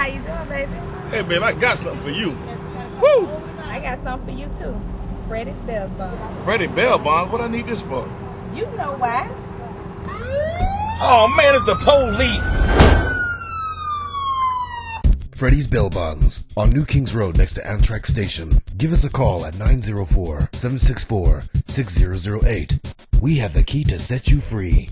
How you doing, baby? Hey, babe, I got something for you. Woo! I got something for you too. Freddie's Bail Bonds. Freddie Bail Bonds, what I need this for? You know why? Oh man, it's the police! Freddie's Bail Bonds on New Kings Road next to Amtrak Station. Give us a call at 904 764 6008. We have the key to set you free.